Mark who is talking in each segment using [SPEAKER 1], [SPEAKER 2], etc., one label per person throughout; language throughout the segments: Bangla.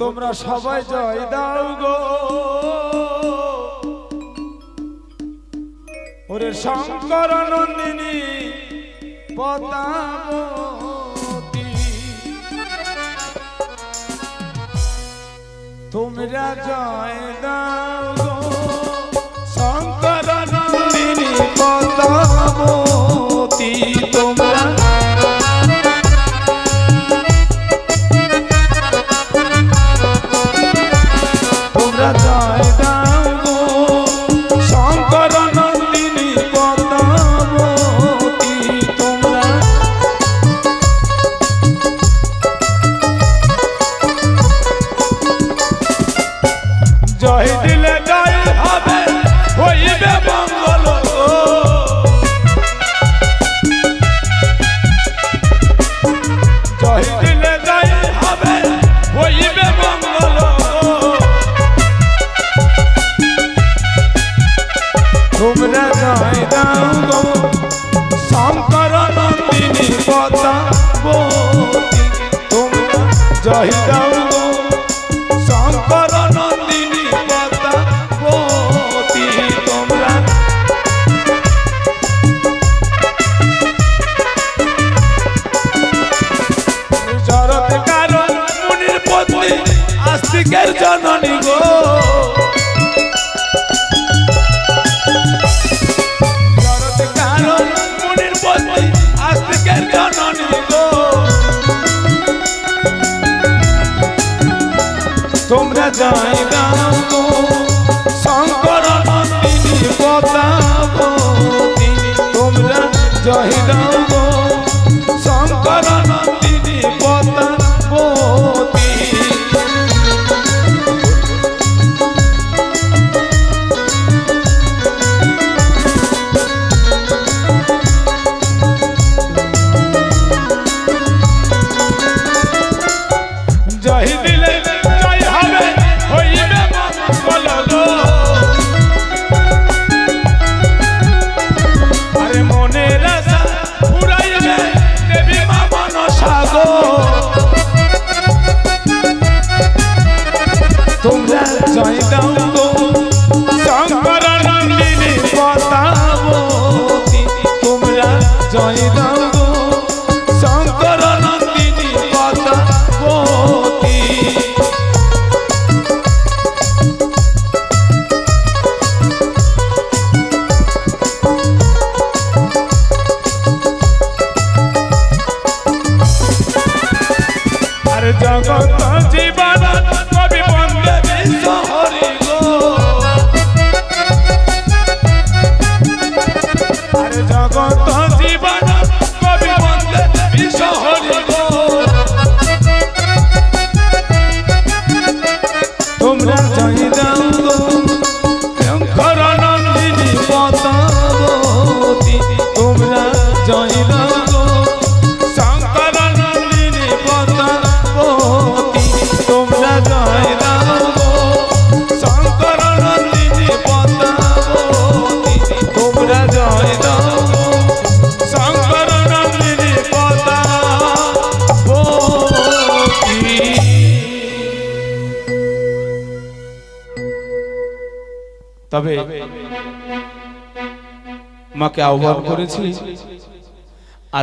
[SPEAKER 1] তোমরা সবাই জয় দাও গো। ওরে শঙ্কর নন্দিনী পদামতি তোমরা জয় দাও গো। শঙ্কর নন্দিনী পদামতি তোমরা তোমরা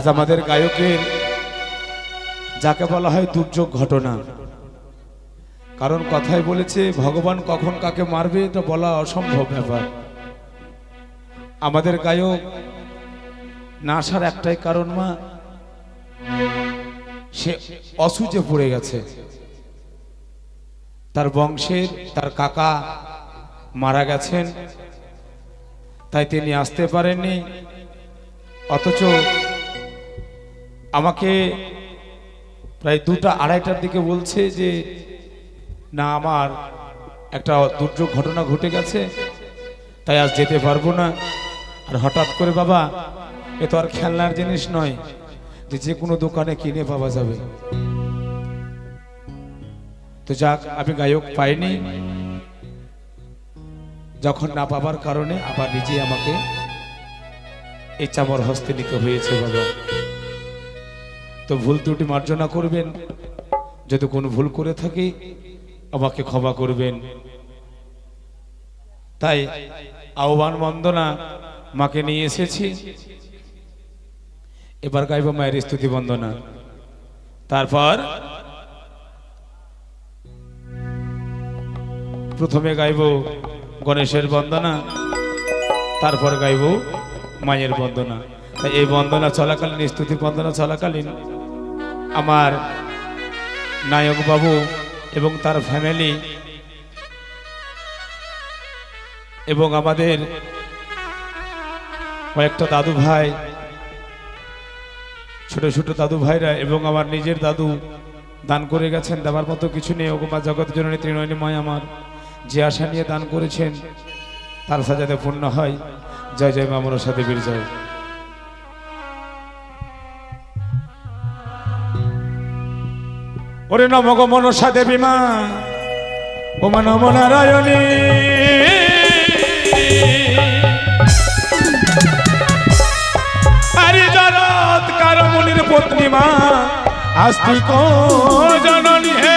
[SPEAKER 1] আজ আমাদের গায়কের, যাকে বলা হয় দুর্যোগ ঘটনা। কারণ কথায় বলেছে, ভগবান কখন কাকে মারবে, এটা বলা অসম্ভব ব্যাপার। আমাদের গায়ক, না আসার একটাই কারণ মা, সে অসুচে পড়ে গেছে। তার বংশের, তার কাকা মারা গেছেন, তাই তিনি আসতে পারেননি। অথচ আমাকে প্রায় দুটা আড়াইটার দিকে বলছে যে, না, আমার একটা দুর্যোগ ঘটনা ঘটে গেছে, তাই আজ যেতে পারব না। আর হঠাৎ করে, বাবা, এ তো আর খেলনার জিনিস নয়, যে যে কোনো দোকানে কিনে পাওয়া যাবে। তো যাক, আমি গায়ক পাইনি। যখন না পাবার কারণে আবার নিজে আমাকে এই চামর হস্তে নিতে হয়েছে, বাবা। তো ভুল ত্রুটি মার্জনা করবেন। যদি কোনো ভুল করে থাকি, আমাকে ক্ষমা করবেন। তাই আহ্বান বন্দনা মাকে নিয়ে এসেছি। এবার গাইব মায়ের স্তুতি বন্দনা। তারপর প্রথমে গাইব গণেশের বন্দনা, তারপর গাইব মায়ের বন্দনা। তাই এই বন্দনা চলাকালীন, স্তুতি বন্দনা চলাকালীন আমার নায়ক বাবু এবং তার ফ্যামিলি এবং আমাদের কয়েকটা দাদু ভাই, ছোট ছোট দাদু ভাইরা এবং আমার নিজের দাদু দান করে গেছেন। দেওয়ার মতো কিছু নেই। ওগমা জগৎ জননী তৃণয়নী আমার যে আশা নিয়ে দান করেছেন, তার সাজাতে পূর্ণ হয়। জয় জয় মামুর সাথে বীর জয়। ওরে নমগ মনসা দেবী মা, ও মা নম নারায়ণী আরে পত্নী মা আস্তিক জননী হে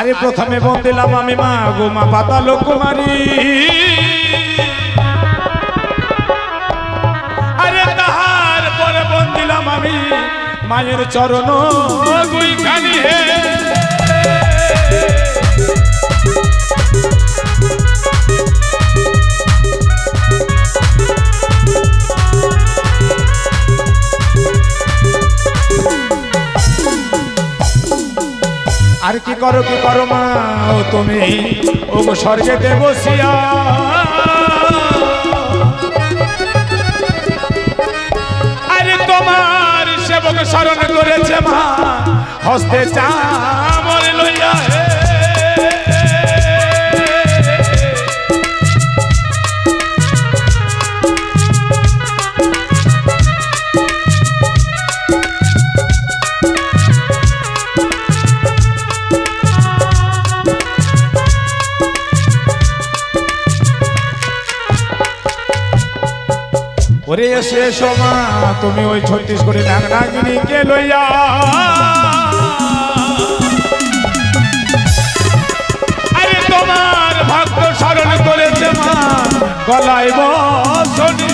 [SPEAKER 1] আরে প্রথমে বন্দিলাম আমি মা গো, মা পাতাল কুমারী আরে তাহার পরে বন্দিলাম আমি মায়ের চরণ। গুইখানি হে। আর কি করো কি করো মা? ও তুমি, ও স্বর্গে স্বর্গেতে বসিয়া আরে তোমার সেবক স্মরণ করেছে মা, হস্তে চামর ওরে এসে সোমা তুমি ওই ছত্তিশগড়ি নাগনাগিনীকে লইয়া। আরে তোমার ভক্ত স্মরণ করেছে মা, গলায় বসনি।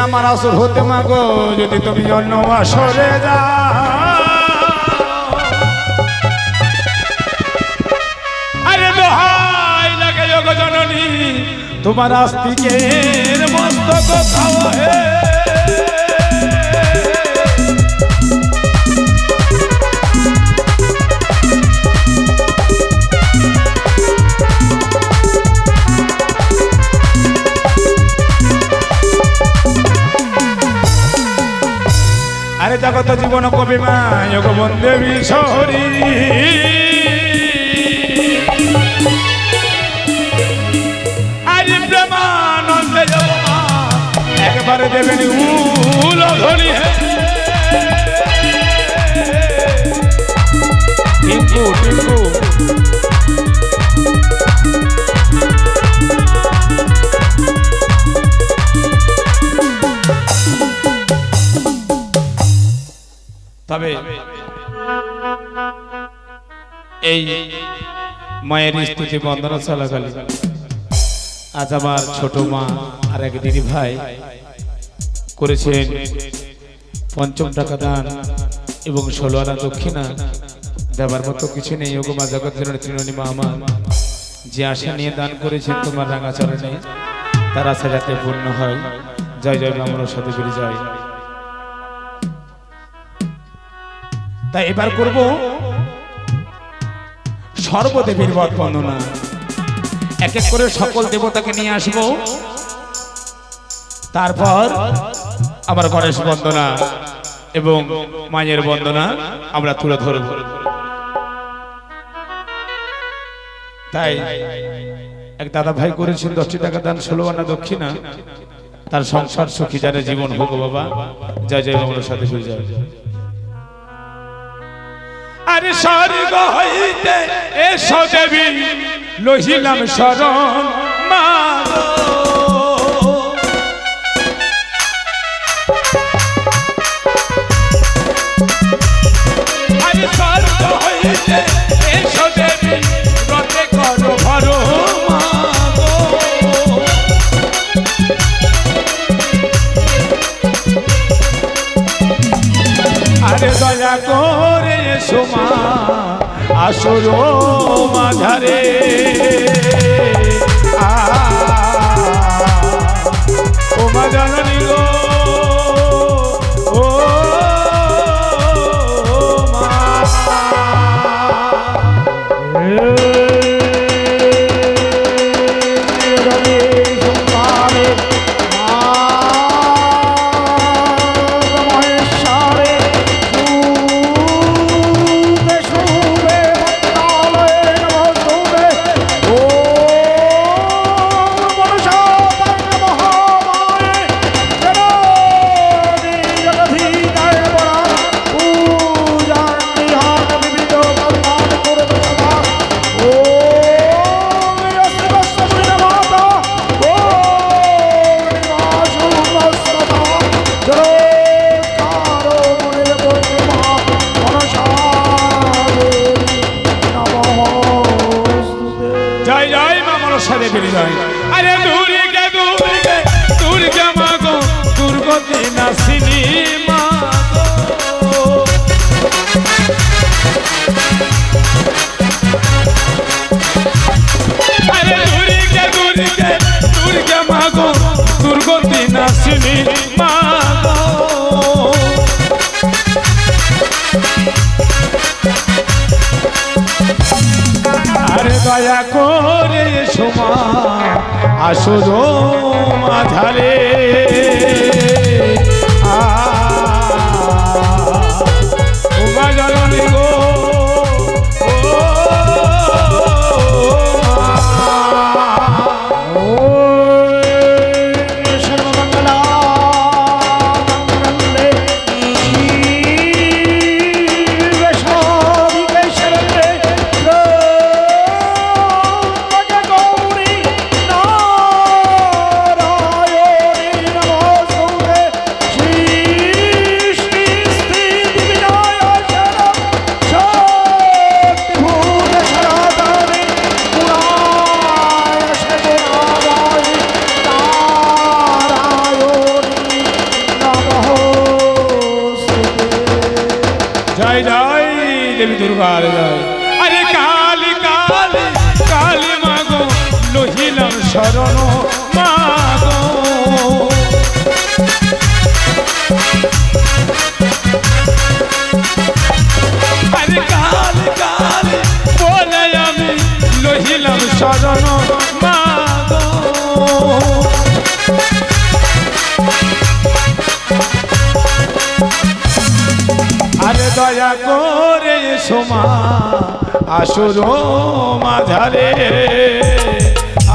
[SPEAKER 1] আমার আসর হতে মাগো যদি তুমি অন্য আসরে যা তোমার আস্তিকের মস্তক খাওয়া হে আরে জগত জীবন কবি মা, যোগ বন্দেবী শহরী আরে প্রেমানন্দে যাব মা দেবেন উল ধরি টিঙ্কু টিঙ্কু। তবে এই মায়ের স্তুতি বন্দনা চলাকালীন। আজ আমার ছোট মা আর এক দিদি ভাই করেছেন পঞ্চম টাকা দান এবং ষোলো আনা দক্ষিণা। দেবার মতো কিছু নেই ওগো মা জগৎ তৃণী মা আমার যে আশা নিয়ে দান করেছেন, তোমার রাঙা চরণে তার আশা যাতে পূর্ণ হয়। জয় জয় মামলার সাথে বেরিয়ে যায় তাই এবার করব সর্বদেবীর বধ বন্দনা। এক এক করে সকল দেবতাকে নিয়ে আসব। তারপর আমার গণেশ বন্দনা এবং মায়ের বন্দনা আমরা তুলে ধরব। তাই এক দাদা ভাই করেছেন দশটি টাকা দান, ষোলো আনা দক্ষিণা। তার সংসার সুখী জানে জীবন হোক বাবা। জয় জয় বাবার সাথে হয়ে যাবে আরে স্বর্গ হইতে এসো দেবী, লহিলাম শরণ মা স্বর্গ হইতে এসো দেবী, রথে করো ভরো আরে দয়া করে সোমা আসর মাঝারে ও মা জাননি গো। আসর মাঝারে শরণ মাগো আরে কালী কালী বলে আমি লহিলাম শরণ মাগো আরে দয়া করে সোমা আসর মাঝারে।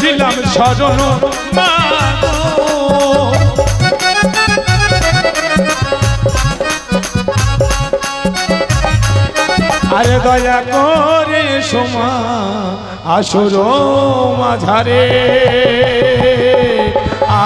[SPEAKER 2] হইলাম স্মরণ
[SPEAKER 1] আরে দয়া করে সোমা আসর মাঝারে। আ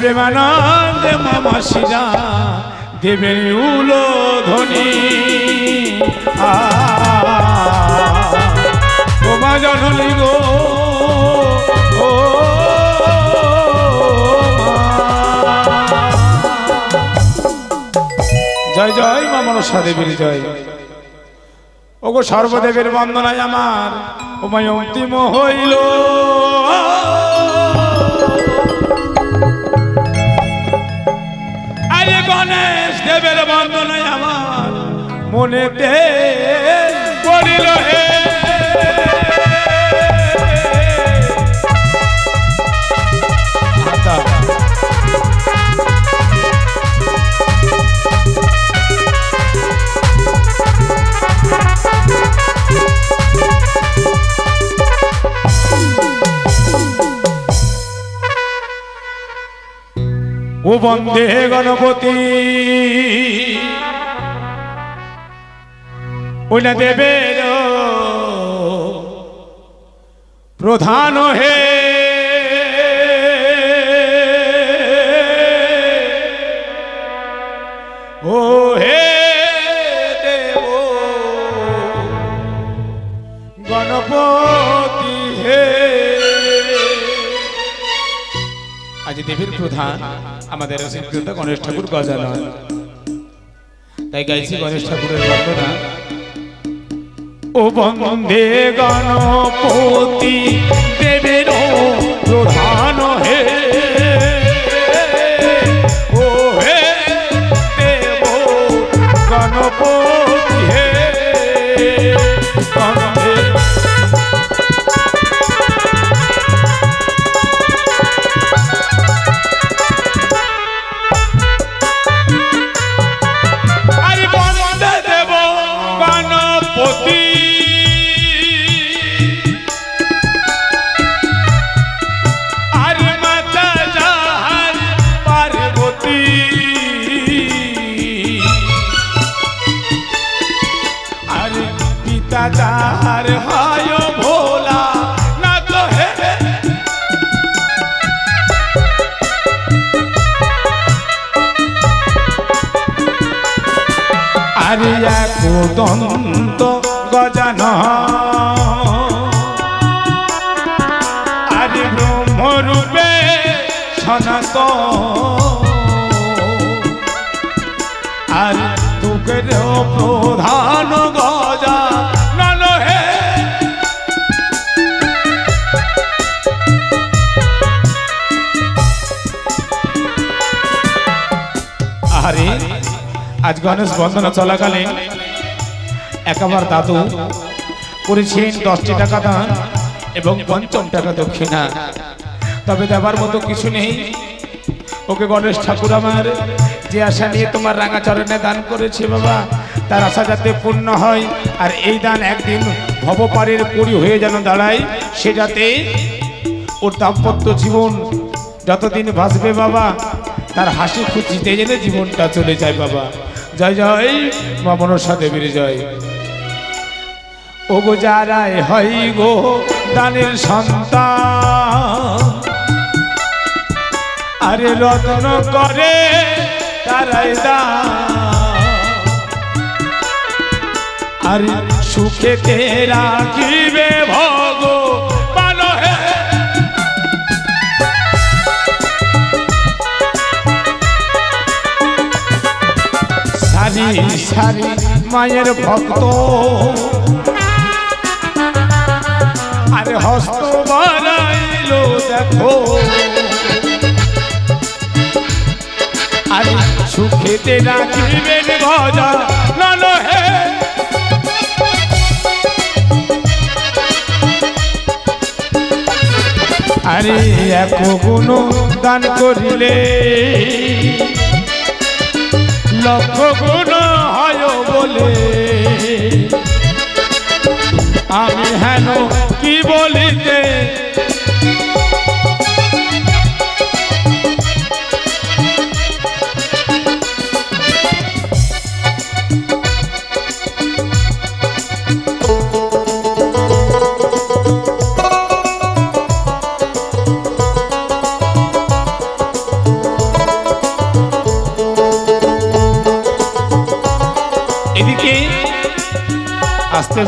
[SPEAKER 1] প্রেমানন্দ মামা শিরা দেবের উলো ধ্বনি। তোমা জননী গো জয় জয় মা মনসা দেবীর জয়। ওগো সর্বদেবের বন্দনায় আমার ওমায় অন্তিম হইল। গণেশ দেবের বন্দনায় আমার মনেতে পড়িল হে বন্দে গণপতি। ওই না দেবের প্রধান হে। ও হে দেব, গণপতি হে। আজ দেবীর প্রধান আমাদের অসিদ্ধ গণেশ ঠাকুর গজানন। তাই গাইছি গণেশ ঠাকুরের বন্দনা। ও বন্দে গণপতি দেবের প্রধান গণেশ বন্দনা চলাকালীন একাবার দাদু করেছেন দশটি টাকা দান এবং পঞ্চম টাকা দক্ষিণা। তবে দেবার মতো কিছু নেই। ওকে গণেশ ঠাকুর আমার, যে আশা নিয়ে তোমার রাঙা চরণে দান করেছে বাবা, তার আশা যাতে পূর্ণ হয়, আর এই দান একদিন ভবপারের করি হয়ে যেন দাঁড়ায়, সে যাতে ওর দাম্পত্য জীবন যতদিন ভাসবে বাবা, তার হাসি খুঁজিতে গেলে জীবনটা চলে যায় বাবা। জয় জয় মা মনসা দেবীর জয়। গো যারাই হই গো দানের সন্তান, আরে রত্ন করে তারাই দান। আরে সুখে তেরা কিবে সারি মায়ের ভক্ত। আরে হস্ত বানাইলো দেখো। আরে সুখেতে রাখিবেন হে। আরে এক গুণ দান করিলে লক্ষ গুণ হয় বলে। আমি হেন কি বলিতে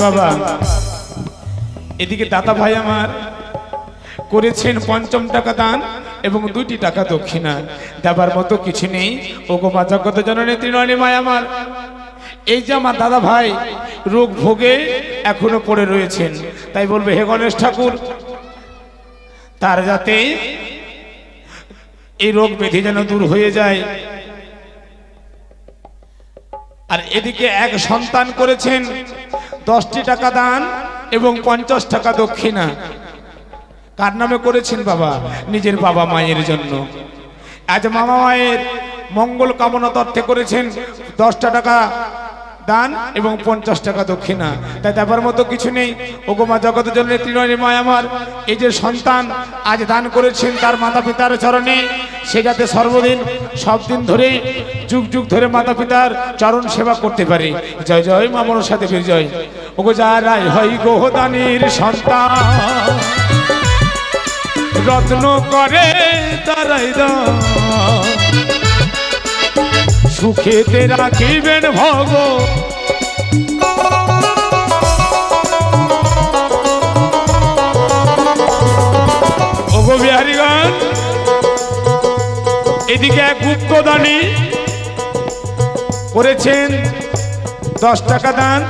[SPEAKER 1] বাবা। এদিকে দাদা ভাই আমার করেছেন পঞ্চম টাকা দান এবং দুইটি টাকা দক্ষিণা। দেবার মতো কিছু নেই। ও গো মা জগত জননী মায় আমার। এই যে আমার দাদা ভাই রোগ ভোগে এখনও পড়ে রয়েছেন। তাই বলবে, হে গণেশ ঠাকুর, তার যাতে এই রোগ ব্যাধি যেন দূর হয়ে যায়। আর এদিকে এক সন্তান করেছেন দশটি টাকা দান এবং পঞ্চাশ টাকা দক্ষিণা। কার নামে করেছেন বাবা? নিজের বাবা মায়ের জন্য। আজ মামা মায়ের মঙ্গল কামনা তথ্যে করেছেন, দশটা টাকা দান এবং পঞ্চাশ টাকা দক্ষিণা। তাই দেবার মতো কিছু নেই। ওগো মা জগত জন্য তৃণমূলী মায় আমার। এই যে সন্তান আজ দান করেছেন তার মাতা পিতার চরণে, সে যাতে সর্বদিন সব দিন ধরে, যুগ যুগ ধরে মাতা পিতার চরণ সেবা করতে পারে। জয় জয় মা সাথে দেবীর জয়। ওগো যারাই হয় গোহদানির সন্তান। রত্ন করে তারাই দান। সুখেতে রাখিবেন ভগ। বিহারীগণ, এদিকে এক গুপ্তদানি করেছেন দশ টাকা দান,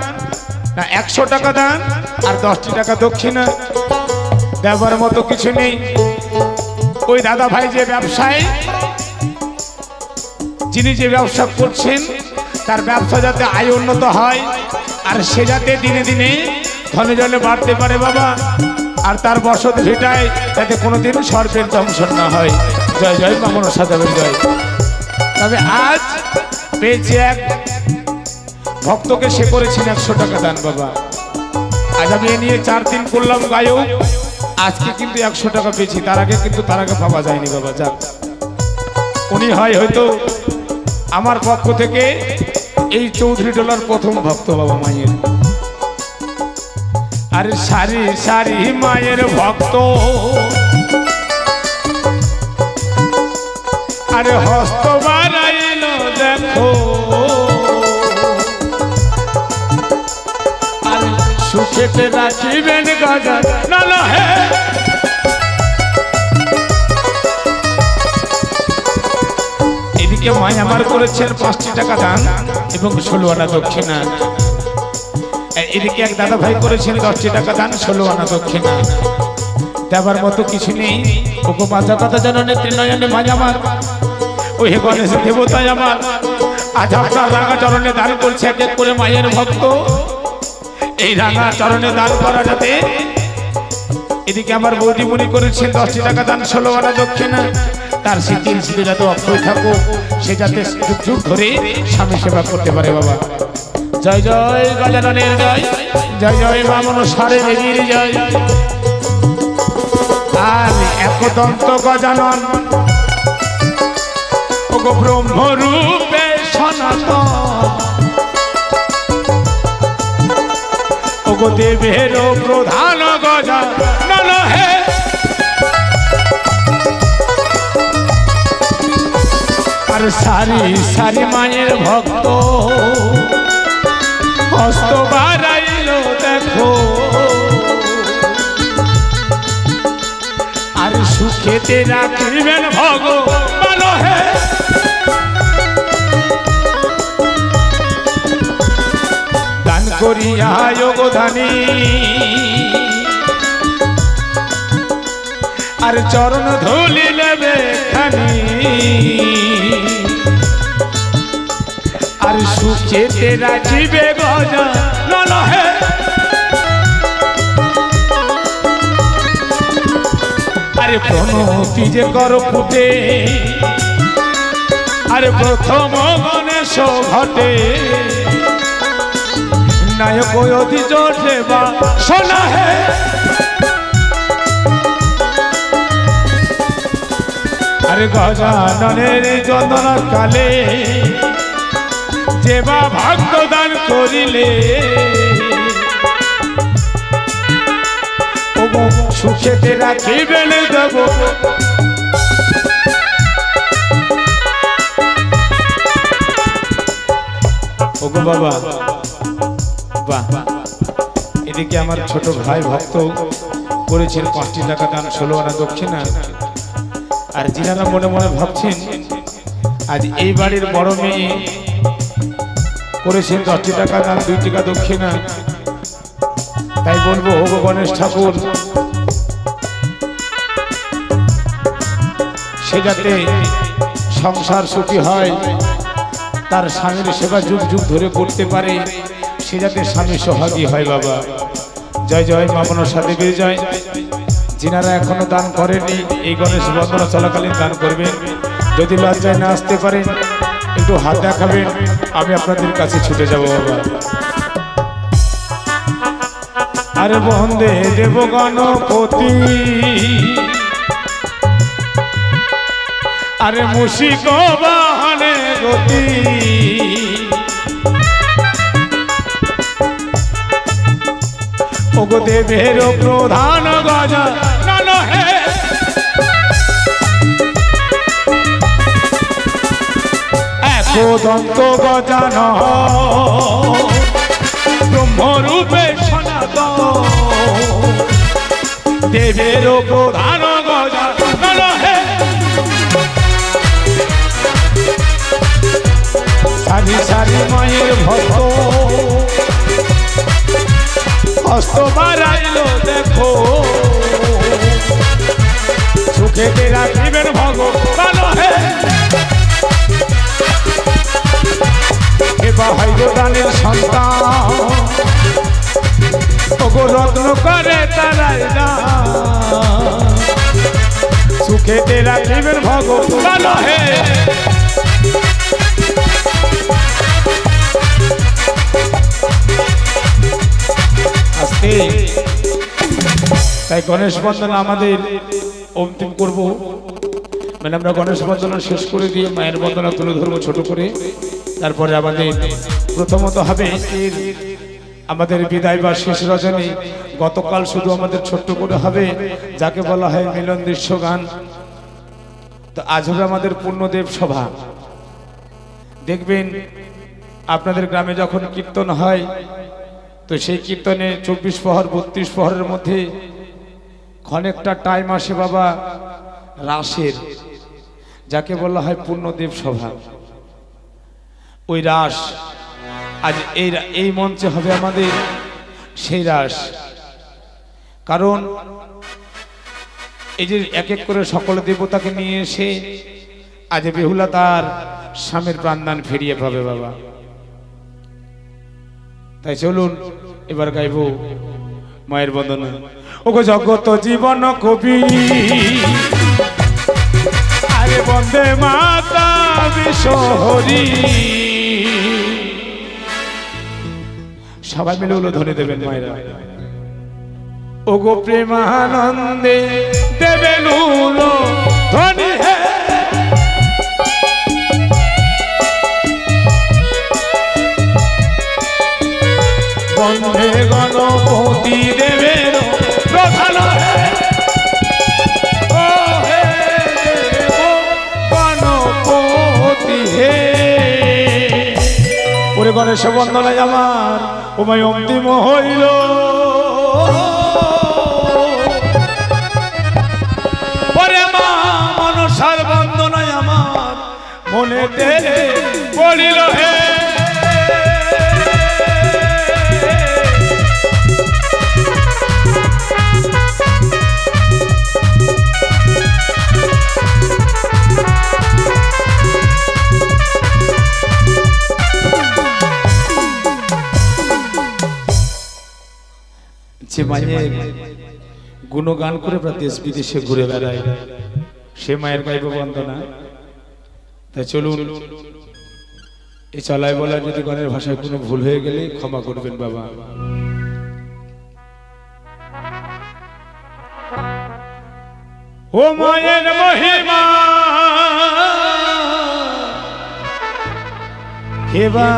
[SPEAKER 1] না একশো টাকা দান আর দশটি টাকা দক্ষিণা। দেওয়ার মতো কিছু নেই। ওই দাদা ভাই যে ব্যবসায় যিনি যে ব্যবসা করছেন, তার ব্যবসা যাতে আয় উন্নত হয়, আর সে যাতে দিনে দিনে ধনে জলে বাড়তে পারে বাবা। আর তার বসত ভিটায় যাতে কোনোদিন সর্পের দংশন না হয়। জয় জয় মামন সাদাবের জয়। তবে আজ পেয়েছে এক ভক্তকে সে করেছেন একশো টাকা দান বাবা। আজ আমি এ নিয়ে চার দিন করলাম গায়ক আজকে কিন্তু একশো টাকা পেয়েছি। তার আগে কিন্তু তার আগে পাওয়া যায়নি বাবা, যাক। উনি হয় হয়তো আমার পক্ষ থেকে এই চৌধুরী ডলার প্রথম ভক্ত বাবা মায়ের। আরে সারি সারি মায়ের ভক্ত। আরে হস্ত বাড়াইল দেখো। সুখেতে রাখিবেন গজা না হে। এদিকে মাই আমার করেছেন পাঁচটি টাকা দান এবং ষোলো আনা দক্ষিণা। এদিকে এক দাদা ভাই করেছেন দশটি টাকা দান, ষোলো আনা দক্ষিণা। দেবার মতো কিছু নেই। ওকে মাথা কথা যেন নেত্রী নয়নে মাঝ আমার। ওই হে গণেশ দেবতাই আমার। আজ আপনার রাঙা চরণে দান করছে এক এক করে মায়ের ভক্ত। এই রাঙা চরণে দান করা যাতে এদিকে আমার বৌদি মনি করেছেন দশটি টাকা দান, ষোলো আনা দক্ষিণা। তার স্মৃতির স্মৃতি যাতে অক্ষয় থাকুক সে যাতে যুগ যুগ ধরে স্বামী সেবা করতে পারে বাবা। জয় জয়, গজাননের জয়। জয় জয়, বামন সারে বেরিয়ে যায় আর একদন্ত গজানন। ব্রহ্মরূপে সনাতন। ওগো দেবের প্রধান গজানন। আর সারি সারি মায়ের ভক্ত। হস্ত বাড়াইল দেখো। আর সুখেতে রাখিবেন ভগবান হে। দান করিয়া যোগদানী আর চরণ ধুলি নেবে খানি। আর সুখেতে রাখিবে গজা নহে আরে প্রণতি যে কর ফুটে, আরে প্রথম গণেশ ঘটে। নায়ক অধি চোটে বা শোনা হে। আরে গজাননের চন্দন কালে যে বা ভাগ্য দান করিলে সুখেতে রাখিবেন দেব। বাবা, বাহ। এদিকে আমার ছোট ভাই ভক্ত করেছেন পাঁচটি টাকা দান, ষোলো আনা দক্ষিণা। আর যিনারা মনে মনে ভাবছেন, আজ এই বাড়ির বড় মেয়ে করেছেন দশটি টাকা দান দুই টাকা দক্ষিণা। তাই বলব ওগো গণেশ ঠাকুর, সে যাতে সংসার সুখী হয়, তার স্বামীর সেবা যুগ যুগ ধরে করতে পারে, সে যাতে স্বামী সোহাগী হয় বাবা। জয় জয় মামনার সাথে বেরিয়ে যায় যিনারা এখনও দান করেনি এই গণেশ বন্দনা চলাকালীন দান করবেন। যদি লজ্জায় না আসতে পারেন একটু হাত দেখাবেন, আমি আপনাদের কাছে ছুটে যাব বাবা আরে বন্দে দেব গণপতি। আরে মুশিক বাহনে গতি। ওগো দেবের প্রধান গজা একদন্ত গজান ব্রহ্মরূপে সনাতন। দেবের প্রধান সারি সারি মায়ের ভক্ত। হস্ত বাড়াইল দেখো। সুখেতে রাখিবেন ভগবান। দানের সন্তান। ওগো রত্ন করে তারাই না। সুখেতে রাখিবেন ভগবান। হে। তাই গণেশ বন্দনা আমাদের অন্তিম করব। মানে আমরা গণেশ বন্দনা শেষ করে দিয়ে মায়ের বন্দনা তুলে ধরবো ছোট করে। তারপরে আমাদের প্রথমত হবে আমাদের বিদায় বা শেষ রজনী। গতকাল শুধু আমাদের ছোট্ট করে হবে, যাকে বলা হয় মিলন দৃশ্য গান। তো আজ হবে আমাদের পূর্ণদেব সভা। দেখবেন, আপনাদের গ্রামে যখন কীর্তন হয়, তো সেই কীর্তনে চব্বিশ প্রহর, বত্রিশ প্রহরের মধ্যে অনেকটা টাইম আসে বাবা রাসের, যাকে বলা হয় পূর্ণদেব সভা। ওই রাস আজ এই এই মঞ্চে হবে আমাদের সেই রাস কারণ এই যে এক এক করে সকল দেবতাকে নিয়ে এসে আজ বেহুলা তার স্বামীর প্রাণদান ফিরিয়ে পাবে বাবা। তাই চলুন, এবার গাইব মায়ের বন্ধন বন্দনা। ওগো জগত জীবন কবি আরে বন্দে মাতা বিশ্বহরি সবাই মিলে হলো ধরে দেবেন মায়েরা। ও গো প্রেমানন্দে দেবেন হলো ধনী গণপতি প্রধান হে গণপতি হে। ওরে গণেশ বন্দনায় আমার ওমায় অন্তিম হইল। ওরে মা মনসার বন্দনায় আমার মনে পড়িল হে মায়ের গুণগান করে আমরা দেশ বিদেশে ঘুরে বেড়াই সে মায়ের গাইব বন্দনা। তাই চলুন এই চলায় বলার যদি গানের ভাষায় কোনো ভুল হয়ে গেলে ক্ষমা করবেন বাবা। ও মায়ের মহিমা কেবা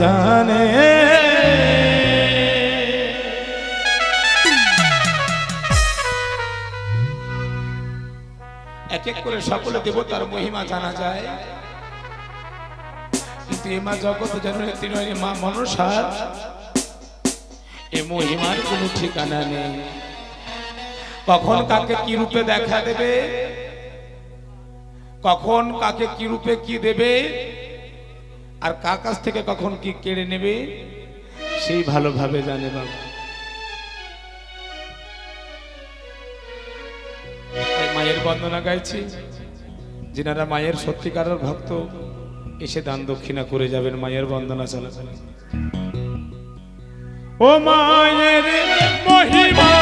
[SPEAKER 1] জানে? এক করে সকলে দেবতার মহিমা জানা যায়। কিন্তু এ মা জগৎ জননেত্রী নয় মা মনসার এ মহিমার কোনো ঠিকানা নেই। কখন কাকে কি রূপে দেখা দেবে? কখন কাকে কি রূপে কি দেবে? আর কার কাছ থেকে কখন কি কেড়ে নেবে? সেই ভালোভাবে জানে বাবা। মায়ের বন্দনা গাইছি। যিনারা মায়ের সত্যিকারের ভক্ত, এসে দান দক্ষিণা করে যাবেন মায়ের বন্দনা চলাচল ও মায়ের মহিমা।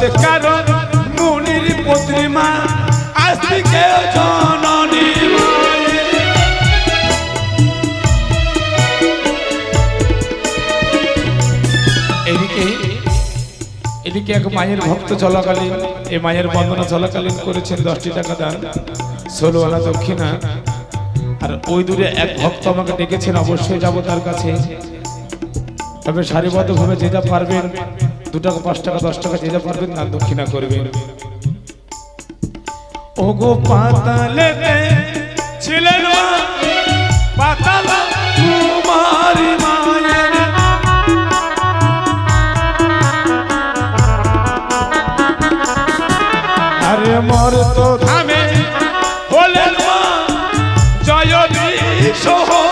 [SPEAKER 1] জরদ কারণ মুনির পুত্রী মা আস্তিকে জননী মায়ের। এদিকে এদিকে এক মায়ের ভক্ত চলাকালীন এই মায়ের বন্দনা চলাকালীন করেছেন দশটি টাকা দান, ষোলো দক্ষিণা। আর ওই দূরে এক ভক্ত আমাকে ডেকেছেন, অবশ্যই যাব তার কাছে। তবে সারিবদ্ধভাবে যে যা পারবেন দু টাকা পাঁচ টাকা, দশ টাকা যে যা পারবেন দান দক্ষিণা করবেন। ও গো পাতালে ছিলেন পাতালা কুমারী আরে হলেন জয় শহরে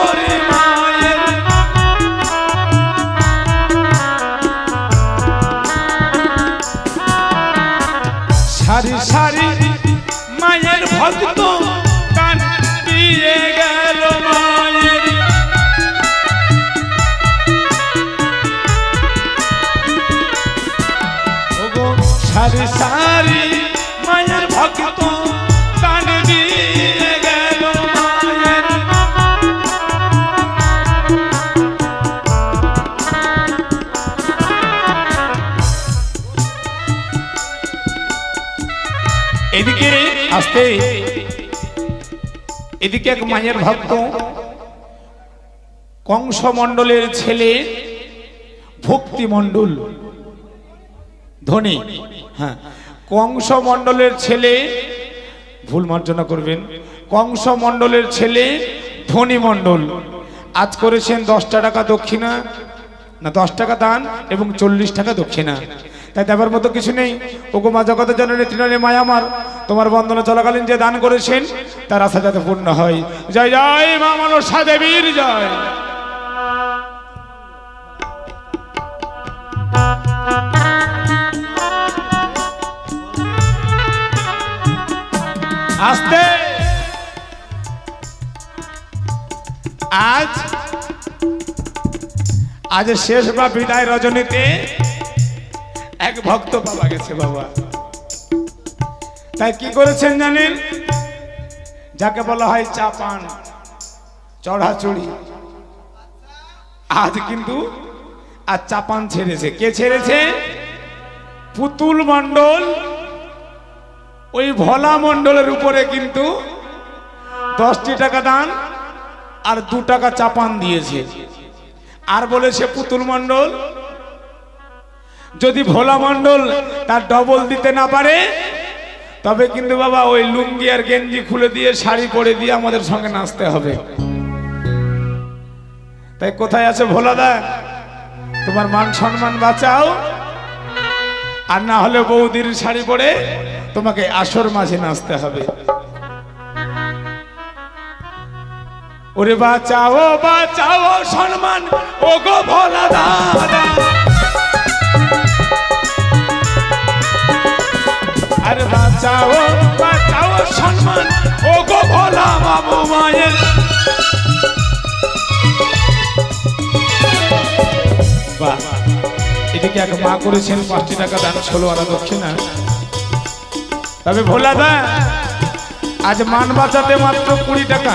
[SPEAKER 1] আসতে এদিকে এক মায়ের ভক্ত কংস মণ্ডলের ছেলে ভক্তি মণ্ডল ধনী হ্যাঁ কংস মণ্ডলের ছেলে, ভুল মার্জনা করবেন কংস মণ্ডলের ছেলে ধনী মণ্ডল আজ করেছেন দশটা টাকা দক্ষিণা, না দশ টাকা দান এবং চল্লিশ টাকা দক্ষিণা। তাই দেবার মতো কিছু নেই। ওগো মা জগতের জননী তৃণালী মায়ামার তোমার বন্দনা চলাকালীন যে দান করেছেন, তার আশা যাতে পূর্ণ হয়। জয় জয় মা মনসা দেবীর জয়। আসতে। আজ আজ শেষ বা বিদায় রজনীতে এক ভক্ত পাওয়া গেছে বাবা। তাই কি করেছেন জানেন? যাকে বলা হয় চাপান চড়াচড়ি আজ কিন্তু আজ চাপান ছেড়েছে। কে ছেড়েছে? পুতুল মণ্ডল। ওই ভোলা মণ্ডলের উপরে কিন্তু দশটি টাকা দান আর দু টাকা চাপান দিয়েছে। আর বলেছে পুতুল মণ্ডল যদি ভোলা মণ্ডল তার ডবল দিতে না পারে, তবে কিন্তু বাবা ওই লুঙ্গি আর গেঞ্জি খুলে দিয়ে, শাড়ি পরে দিয়ে আমাদের সঙ্গে নাচতে হবে। তাই কোথায় আছে ভোলাদা? তোমার মান সম্মান বাঁচাও। আর না হলে বৌদির শাড়ি পরে তোমাকে আসর মাঝে নাচতে হবে। ওরে বাঁচাও বাঁচাও সম্মান। ও গো ভোলা দাদা আরে বাঁচাও বাঁচাও সম্মান। ও গো ভোলা বাবু মায়ের। বাহ, এদিকে এক মা করেছেন পাঁচটি টাকা দান, ষোলো আনা দক্ষিণা। তবে ভোলা দা, আজ মান বাঁচাতে মাত্র কুড়ি টাকা।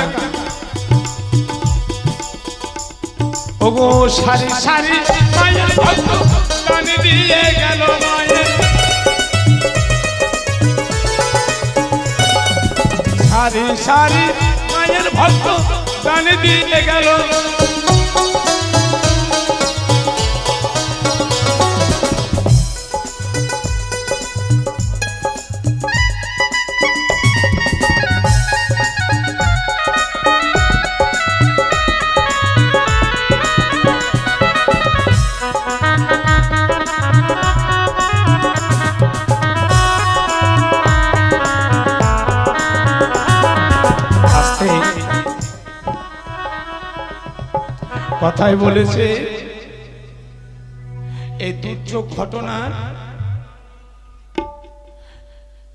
[SPEAKER 1] ওগো সারি সারি মায়ের ভক্ত দিয়ে গেল মায়ের। সারি সারি মায়ের ভক্ত কানে দিয়ে গেল। কথাই বলেছে। এই দুর্যোগ ঘটনা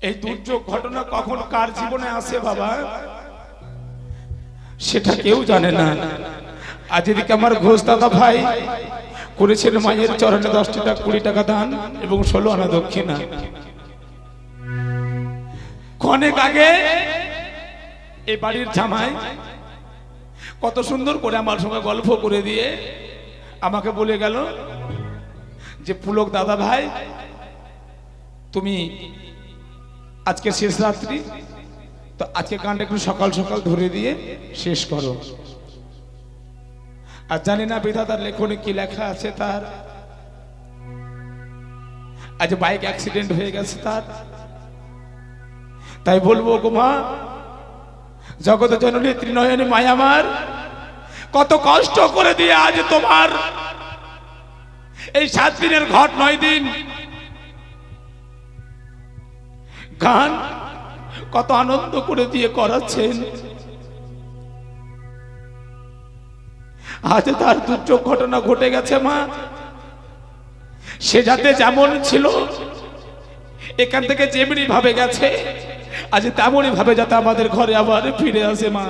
[SPEAKER 1] এই দুর্যোগ ঘটনা কখন কার জীবনে আসে বাবা? সেটা কেউ জানে না। আজ এদিকে আমার ঘোষ দাদা ভাই করেছেন মায়ের চরণে দশ টাকা কুড়ি টাকা দান এবং ষোলো আনা দক্ষিণা। অনেক আগে এ বাড়ির জামাই কত সুন্দর করে আমার সঙ্গে গল্প করে দিয়ে আমাকে বলে গেল যে, পুলক দাদা ভাই, তুমি আজকে শেষ রাত্রি, তো আজকে গানটা একটু সকাল সকাল ধরে দিয়ে শেষ করো। আর জানি না বিধাতার লেখনে কি লেখা আছে তার। আজ বাইক অ্যাক্সিডেন্ট হয়ে গেছে তার। তাই বলব গো মা জগত জননী ত্রিনয়নী মায়ামার কত কষ্ট করে দিয়ে আজ তোমার এই সাত দিনের ঘট নয় দিন। গান কত আনন্দ করে দিয়ে করাচ্ছেন। আজ তার দুর্যোগ ঘটনা ঘটে গেছে মা। সে যাতে যেমন ছিল, এখান থেকে যেমনি ভাবে গেছে। আজ তেমনই ভাবে যাতে আমাদের ঘরে আবার ফিরে আসে মা।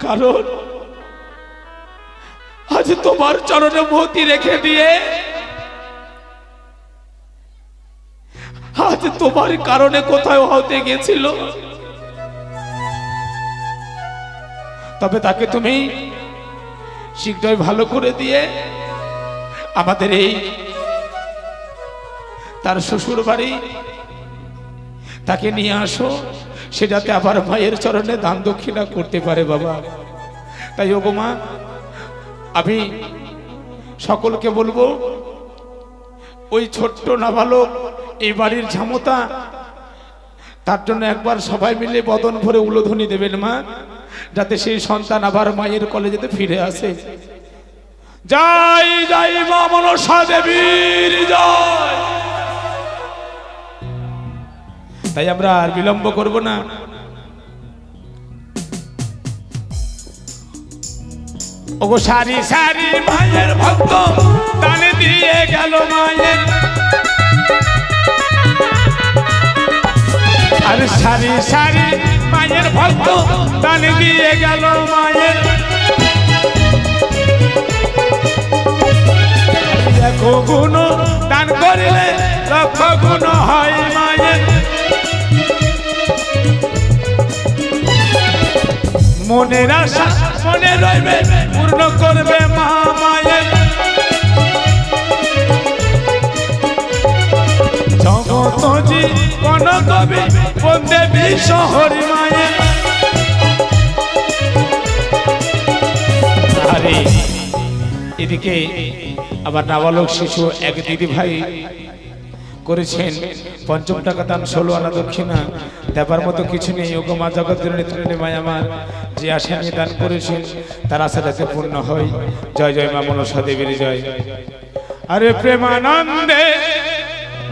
[SPEAKER 1] কারণ আজ তোমার চরণে মতি রেখে দিয়ে আজ তোমার কারণে কোথায় হতে গেছিল তবে তাকে তুমি শীঘ্রই ভালো করে দিয়ে আমাদের এই তার শ্বশুর বাড়ি তাকে নিয়ে আসো, সে যাতে আবার মায়ের চরণে দান দক্ষিণা করতে পারে বাবা। তাই ওগো মা আমি সকলকে বলব, ওই ছোট্ট নাবালক এই বাড়ির ঝামতা, তার জন্য একবার সবাই মিলে বদন ভরে উলোধ্বনি দেবেন মা, যাতে সেই সন্তান আবার মায়ের কলেজেতে ফিরে আসে। যাই যাই মা মনসা দেবীর জয়। তাই আমরা আর বিলম্ব করব না। ওগো সারি সারি মায়ের ভক্ত দানে দিয়ে গেল মায়ের। আর সারি সারি মায়ের ভক্ত দান দিয়ে গেল মায়ের। দেখো গুণ দান করিলে লক্ষ গুণ হয় মায়ের মনের আশা মনে রইবে, পূর্ণ করবে মা মায়ের জগতজি কোন কবি বন্দে বিশহরি মায়ের আরে, এদিকে আবার নাবালক শিশু এক দিদি ভাই করেছেন পঞ্চম টাকা দান ষোলো আনা দক্ষিণা। দেবার মতো কিছু নেই, ওগো মা নেত্রী মায় আমার। যে আসামি দান করেছেন তার আশা যাতে পূর্ণ হয় জয় জয় মা মনসা দেবীর জয়। আরে প্রেমানন্দে,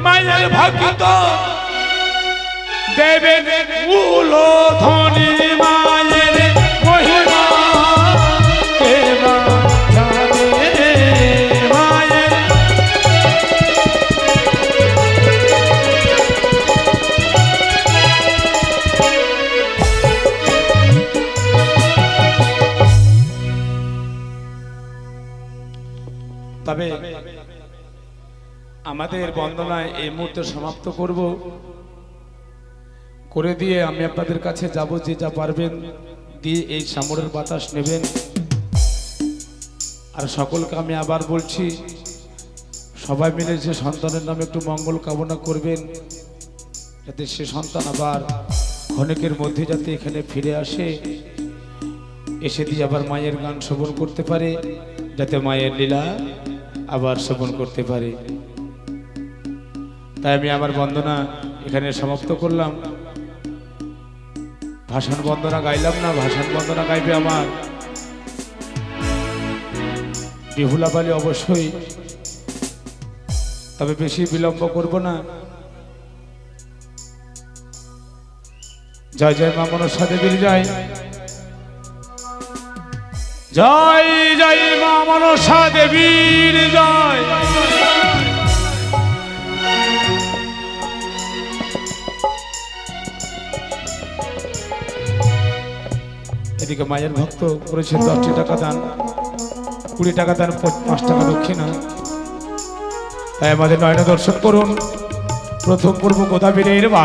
[SPEAKER 1] মায়ের ভক্ত দেবেন মূল ধনী মায়ের তবে আমাদের বন্দনায় এই মুহূর্তে সমাপ্ত করব। করে দিয়ে আমি আপনাদের কাছে যাব, যে যা পারবেন দিয়ে এই সামরের বাতাস নেবেন। আর সকলকে আমি আবার বলছি, সবাই মিলে যে সন্তানের নামে একটু মঙ্গল কামনা করবেন, যাতে সে সন্তান আবার ক্ষণিকের মধ্যে যাতে এখানে ফিরে আসে, এসে দিয়ে আবার মায়ের গান শ্রবণ করতে পারে, যাতে মায়ের লীলা আবার শ্রবণ করতে পারি। তাই আমি আমার বন্দনা এখানে সমাপ্ত করলাম। ভাষণ বন্দনা গাইলাম না, ভাষণ বন্দনা গাইবে আমার। বিহুলা বালি অবশ্যই। তবে বেশি বিলম্ব করব না। জয় জয় মা মনসা দেবীর জয়। জয় জয় মা মনসা দেবীর জয়। এদিকে মায়ের ভক্ত করেছেন দশটি টাকা দান, কুড়ি টাকা দান, পাঁচ টাকা দক্ষিণা। তাই আমাদের নয়না দর্শন করুন। প্রথম পূর্ব বা